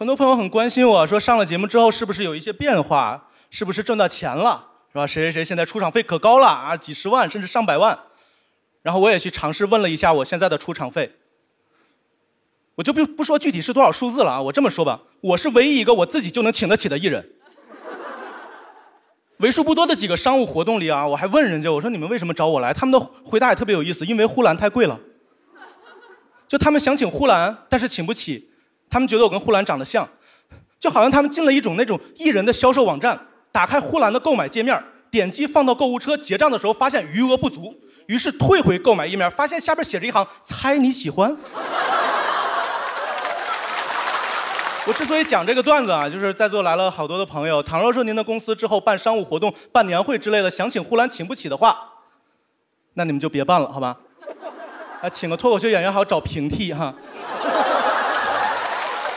很多朋友很关心我说上了节目之后是不是有一些变化，是不是挣到钱了，是吧？谁谁谁现在出场费可高了啊，几十万甚至上百万。然后我也去尝试问了一下我现在的出场费，我就不不说具体是多少数字了啊，我这么说吧，我是唯一一个我自己就能请得起的艺人。为数不多的几个商务活动里啊，我还问人家，我说你们为什么找我来？他们的回答也特别有意思，因为呼兰太贵了。就他们想请呼兰，但是请不起。他们觉得我跟呼兰长得像，就好像他们进了一种那种艺人的销售网站，打开呼兰的购买界面，点击放到购物车结账的时候，发现余额不足，于是退回购买页面，发现下边写着一行“猜你喜欢”。我之所以讲这个段子啊，就是在座来了好多的朋友，倘若说您的公司之后办商务活动、办年会之类的，想请呼兰请不起的话，那你们就别办了，好吧？啊，请个脱口秀演员还要找平替哈。